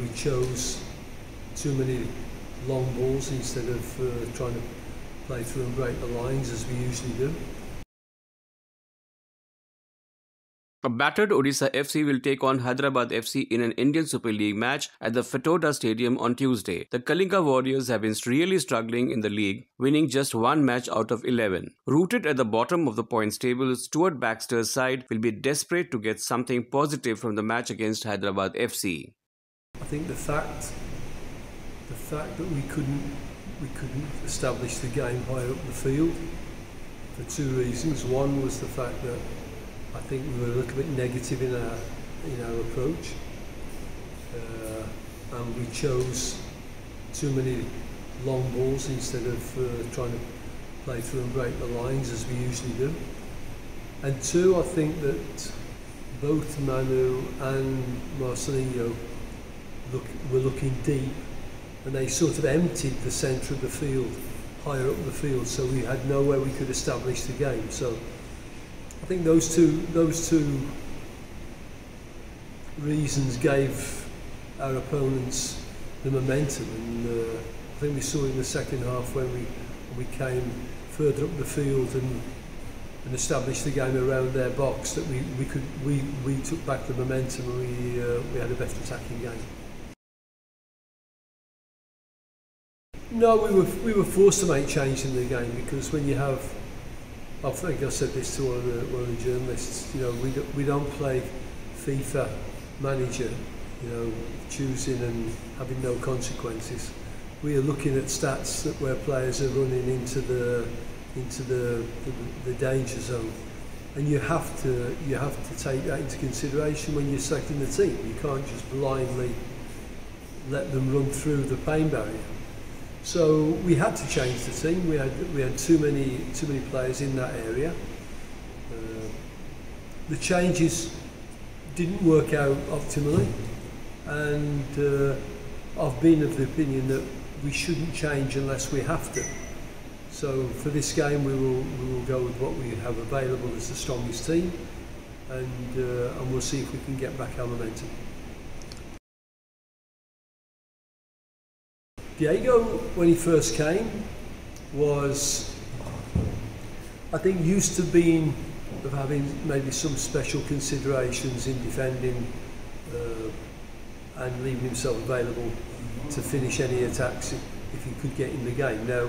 we chose too many long balls instead of uh, trying to play through and break the lines as we usually do. A battered Odisha FC will take on Hyderabad FC in an Indian Super League match at the Fatorda Stadium on Tuesday. The Kalinga Warriors have been really struggling in the league, winning just one match out of 11. Rooted at the bottom of the points table, Stuart Baxter's side will be desperate to get something positive from the match against Hyderabad FC. I think the fact the fact that we couldn't we couldn't establish the game higher up the field for two reasons. One was the fact that I think we were a little bit negative in our in our approach, uh, and we chose too many long balls instead of uh, trying to play through and break the lines as we usually do. And two, I think that both Manu and Marcelinho look, were looking deep, and they sort of emptied the centre of the field, higher up the field, so we had nowhere we could establish the game. So. I think those two those two reasons gave our opponents the momentum, and uh, I think we saw in the second half when we when we came further up the field and and established the game around their box that we, we could we, we took back the momentum and we uh, we had a better attacking game. No, we were we were forced to make change in the game because when you have I think I said this to one of the, one of the journalists. You know, we don't, we don't play FIFA manager. You know, choosing and having no consequences. We are looking at stats that where players are running into the into the, the, the danger zone, and you have to you have to take that into consideration when you're selecting the team. You can't just blindly let them run through the pain barrier. So we had to change the team. We had we had too many too many players in that area. Uh, the changes didn't work out optimally, and uh, I've been of the opinion that we shouldn't change unless we have to. So for this game, we will we will go with what we have available as the strongest team, and uh, and we'll see if we can get back our momentum. Diego, when he first came, was, I think, used to being, of having maybe some special considerations in defending uh, and leaving himself available to finish any attacks if, if he could get in the game. Now,